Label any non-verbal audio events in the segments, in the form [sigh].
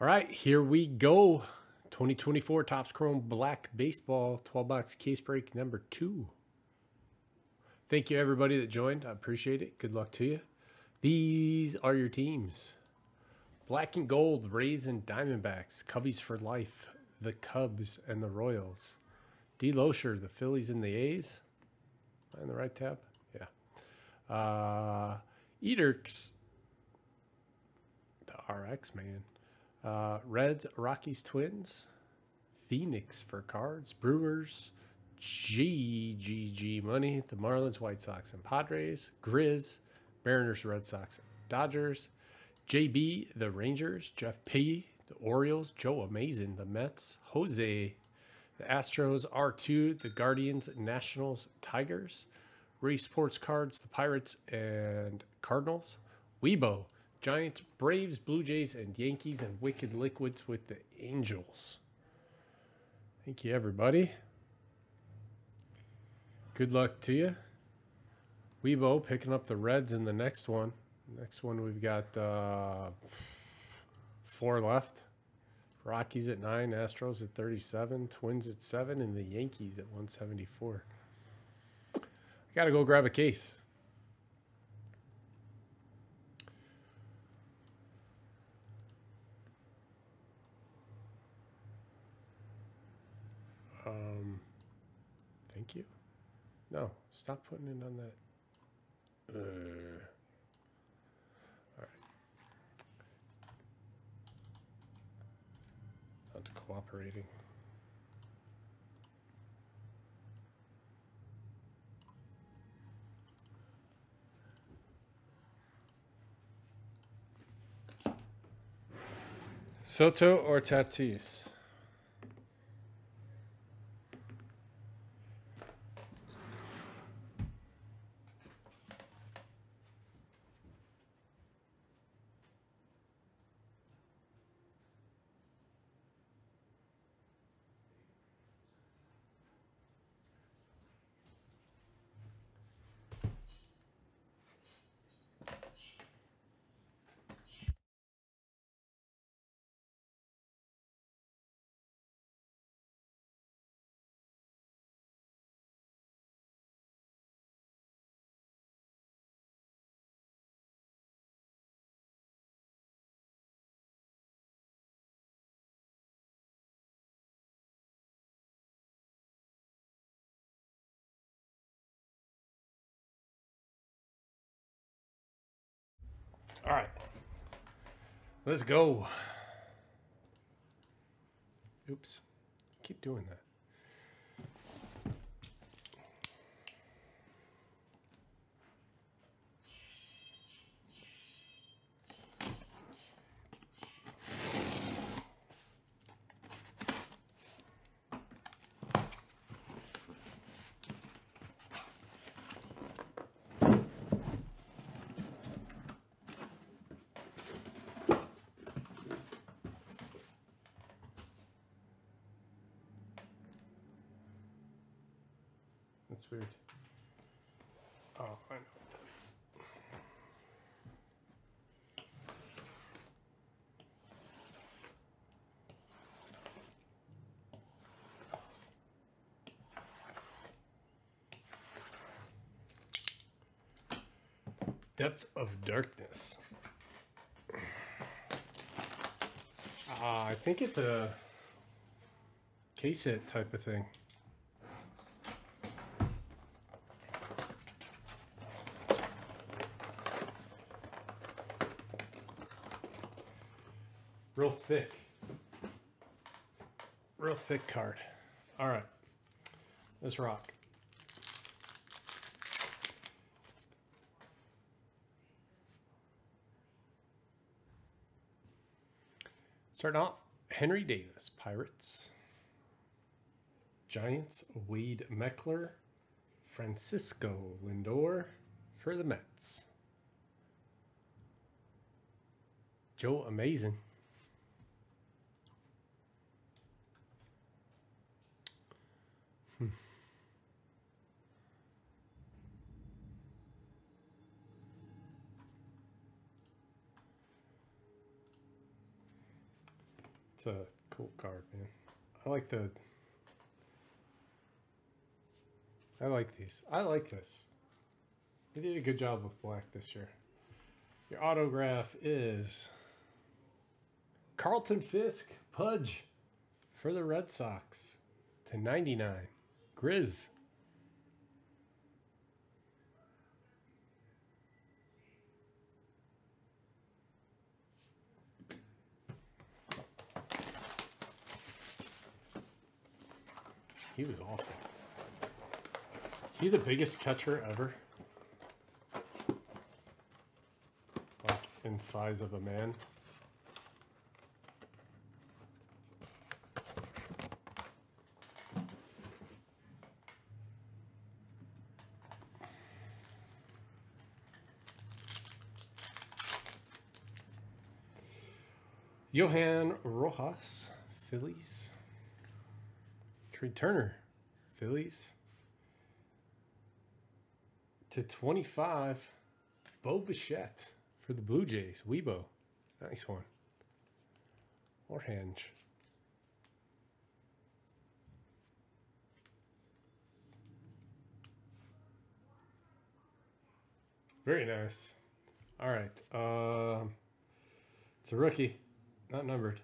All right, here we go. 2024 Topps Chrome Black Baseball 12 box case break number two. Thank you, everybody that joined. I appreciate it. Good luck to you. These are your teams Black and Gold, Rays and Diamondbacks, Cubbies for Life, the Cubs and the Royals, D. Loescher, the Phillies and the A's. Am I in the right tab? Yeah. Uh, Eaterks, the RX man. Uh, Reds, Rockies, Twins, Phoenix for cards, Brewers, GGG money, the Marlins, White Sox, and Padres, Grizz, Mariners, Red Sox, Dodgers, JB, the Rangers, Jeff P, the Orioles, Joe Amazing, the Mets, Jose, the Astros, R2, the Guardians, Nationals, Tigers, Ray Sports Cards, the Pirates, and Cardinals, Weibo, Giants, Braves, Blue Jays, and Yankees, and Wicked Liquids with the Angels. Thank you, everybody. Good luck to you. Weibo picking up the Reds in the next one. Next one, we've got uh, four left. Rockies at nine, Astros at 37, Twins at seven, and the Yankees at 174. I got to go grab a case. Thank you. No, stop putting it on that. Uh, all right. Not cooperating. Soto or Tatis? All right. Let's go. Oops. Keep doing that. That's weird. Oh, I know what that is. Depth of Darkness. Uh, I think it's a case hit type of thing. Real thick. Real thick card. All right. Let's rock. Starting off, Henry Davis, Pirates. Giants, Wade Meckler. Francisco Lindor for the Mets. Joe Amazing. Hmm. It's a cool card, man. I like the. I like these. I like this. They did a good job with black this year. Your autograph is Carlton Fisk, Pudge, for the Red Sox to 99. Grizz. He was awesome. Is he the biggest catcher ever? Like in size of a man? Johan Rojas, Phillies. Trea Turner, Phillies. To 25, Bo Bichette for the Blue Jays. Weibo. Nice one. Orange. Very nice. All right. Um, it's a rookie, not numbered.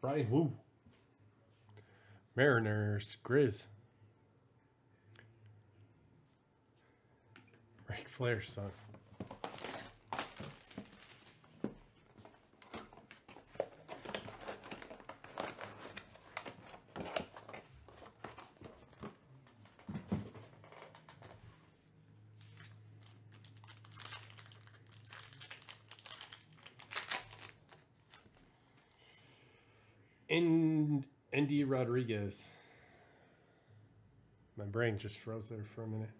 Bryan Woo. Mariners, Grizz. Ric Flair's son. In Andy Rodriguez. My brain just froze there for a minute.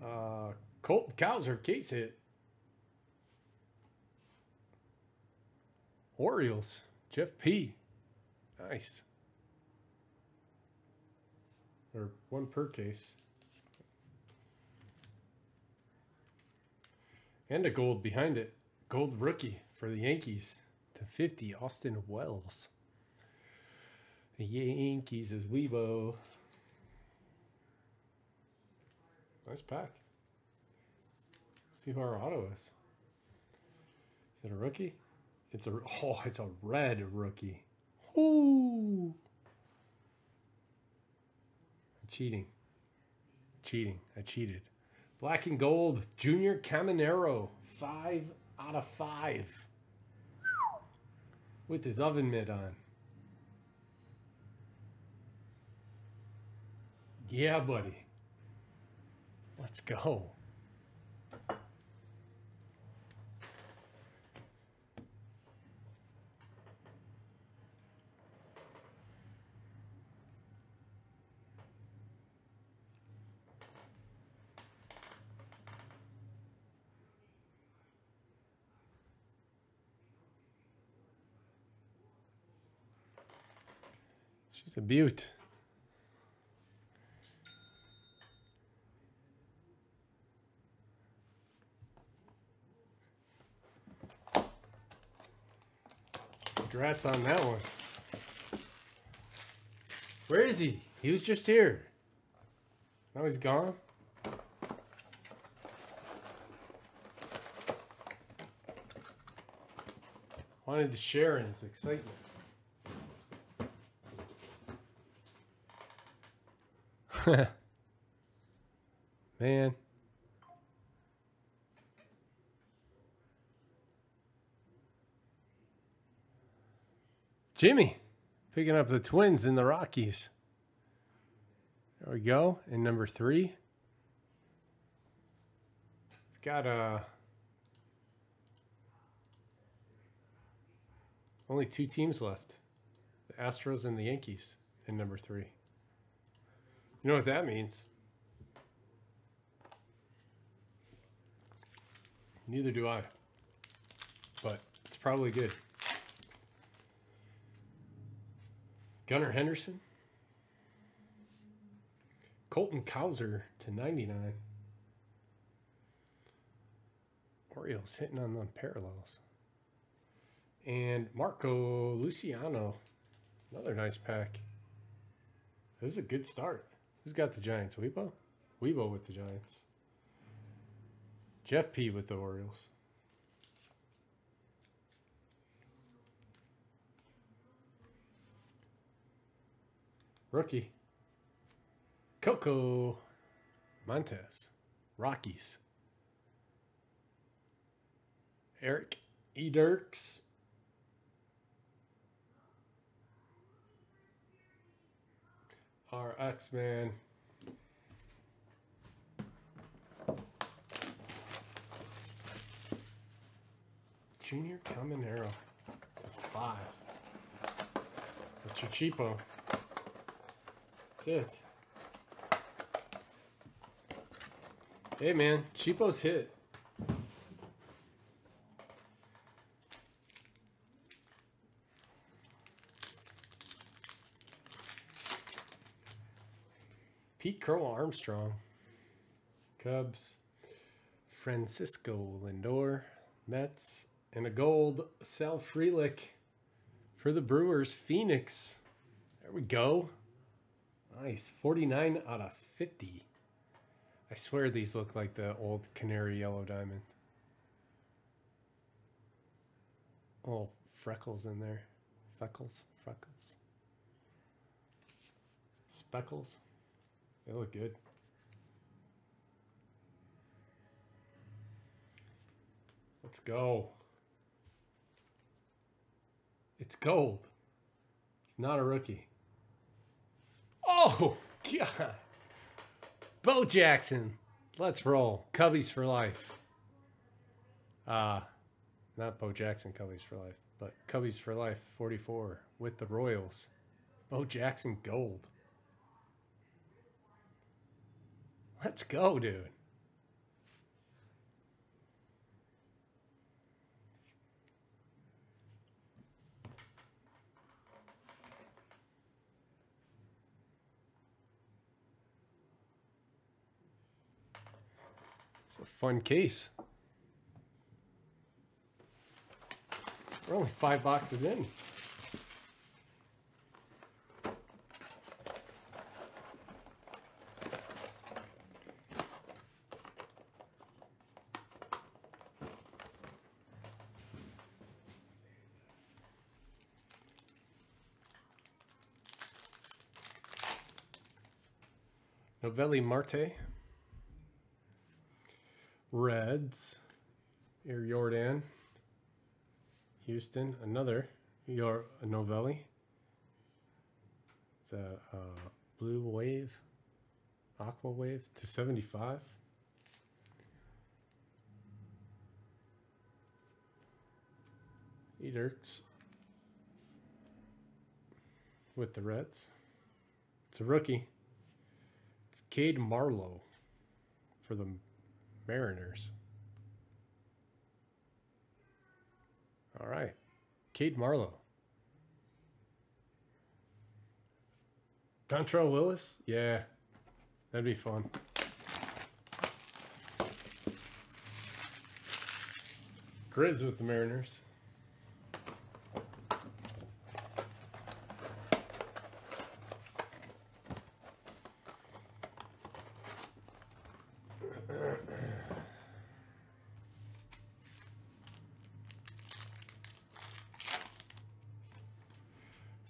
Uh, Colt Cowser case hit. Orioles, Jeff P. Nice. Or one per case. And a gold behind it. Gold rookie for the Yankees to 50, Austin Wells. Yankees is Weibo. Nice pack. see who our auto is. Is it a rookie? It's a oh, it's a red rookie. Ooh. Cheating. Cheating. I cheated. Black and gold. Junior Caminero. Five out of five. With his oven mitt on. Yeah, buddy. Let's go. She's a beaut. Congrats on that one. Where is he? He was just here. Now he's gone. Wanted to share in his excitement. [laughs] Man. Jimmy picking up the Twins in the Rockies. There we go. And number three. Got uh only two teams left. The Astros and the Yankees in number three. You know what that means? Neither do I. But it's probably good. Gunnar Henderson. Colton Cowser to 99. Orioles hitting on the parallels. And Marco Luciano. Another nice pack. This is a good start. Who's got the Giants? Weibo? Weibo with the Giants. Jeff P with the Orioles. Rookie. Coco Montes. Rockies. Eric E. Dirks. Our Man. Junior Caminero. Five. That's your cheapo. That's it. Hey man, cheapos hit. Pete Crow Armstrong. Cubs. Francisco Lindor. Mets. And a gold Sal Frelick for the Brewers. Phoenix. There we go. Nice. 49 out of 50. I swear these look like the old Canary Yellow Diamond. Oh, freckles in there. Freckles, freckles. Speckles. They look good. Let's go. It's gold. It's not a rookie. Oh, God. Bo Jackson. Let's roll. Cubbies for life. Uh, not Bo Jackson Cubbies for life, but Cubbies for life 44 with the Royals. Bo Jackson gold. Let's go, dude. It's a fun case. We're only five boxes in. Noelvi Marte. Reds. Air Jordan. Houston. Another. Your Noelvi. It's a uh, blue wave. Aqua wave to 75. Edurks with the Reds. It's a rookie. It's Cade Marlowe for the Mariners. All right. Cade Marlowe. Dontrelle Willis? Yeah. That'd be fun. Grizz with the Mariners.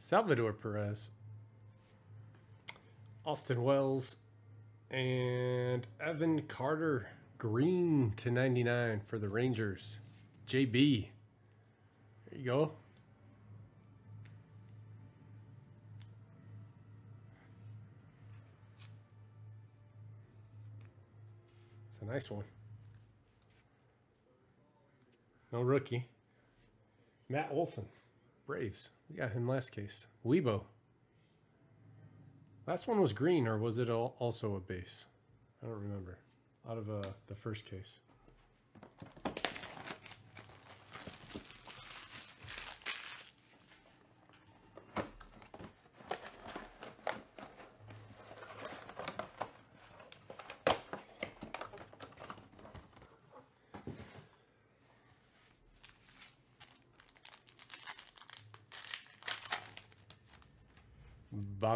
Salvador Perez, Austin Wells, and Evan Carter Green to 99 for the Rangers. JB. There you go. It's a nice one. No rookie. Matt Olson. Braves. Got him last case. Weibo. Last one was green, or was it also a base? I don't remember. Out of uh, the first case.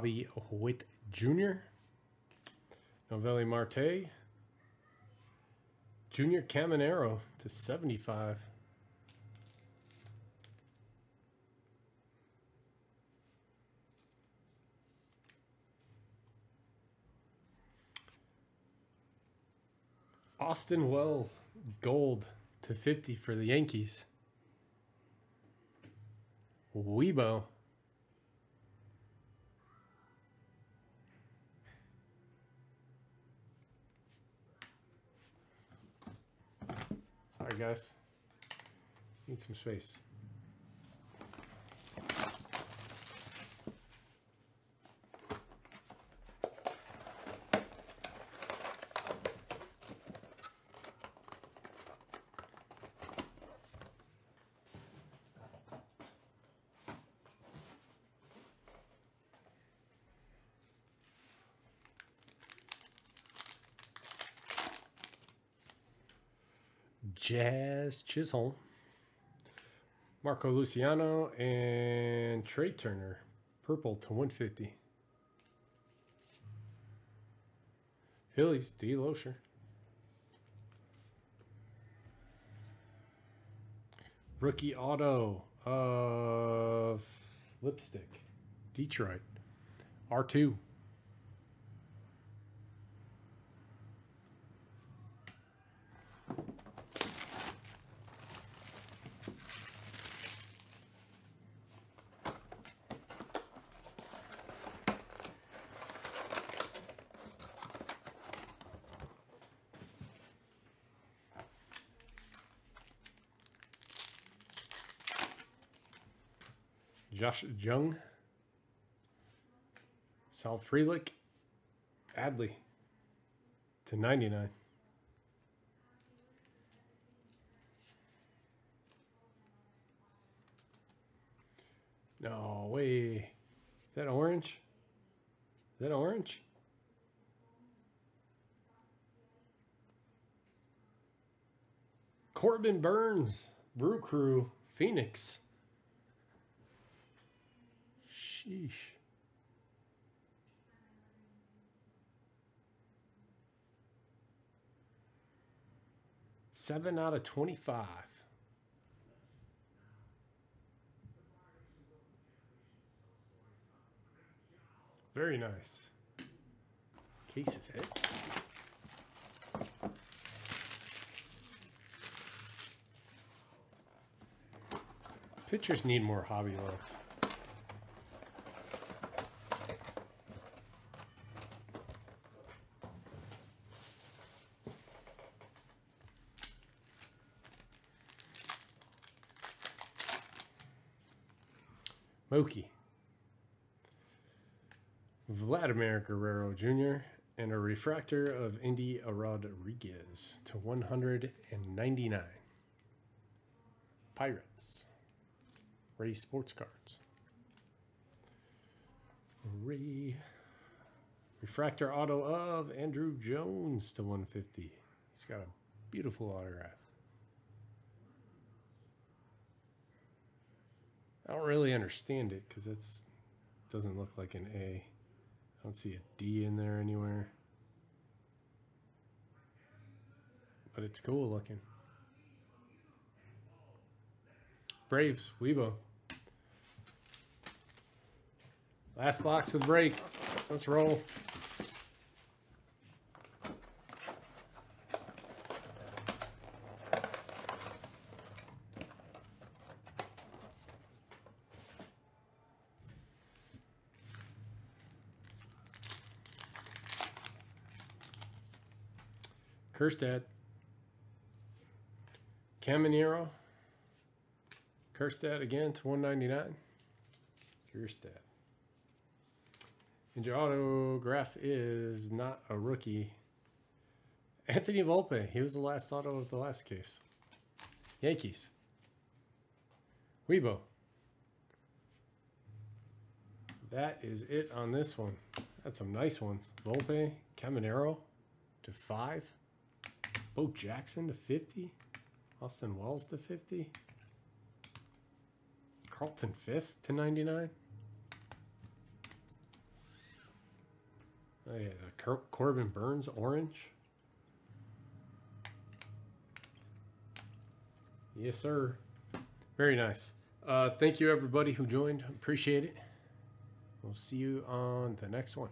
Bobby Witt Jr., Noelvi Marte, Junior Caminero to 75. Austin Wells, gold to 50 for the Yankees. Weibo. Sorry, guys. Need some space. Jazz Chisholm, Marco Luciano, and Trea Turner. Purple to 150. Phillies, D. Loescher. Rookie auto of lipstick. Detroit. R2. Josh Jung, Sal Frelick, Adley to 99. No way. Is that orange? Is that orange? Corbin Burnes, Brew Crew, Phoenix. Sheesh. Seven out of 25. Very nice. Case is hit. Pitchers need more hobby love. Mookie. Vladimir Guerrero Jr. and a refractor of Endy Rodriguez to 199. Pirates. Ray Sports Cards. Ray. Refractor auto of Andruw Jones to 150. He's got a beautiful autograph. I don't really understand it because it doesn't look like an A. I don't see a D in there anywhere. But it's cool looking. Braves, Weibo. Last box of the break. Let's roll. Kjerstad. Caminero. Kjerstad again to 199. Kjerstad. And your autograph is not a rookie. Anthony Volpe. He was the last auto of the last case. Yankees. Weibo. That is it on this one. That's some nice ones. Volpe, Caminero to five. Bo Jackson to 50. Austin Wells to 50. Carlton Fisk to 99. Oh, yeah, Cor- Corbin Burnes orange. Yes, sir. Very nice. Uh, thank you, everybody who joined. Appreciate it. We'll see you on the next one.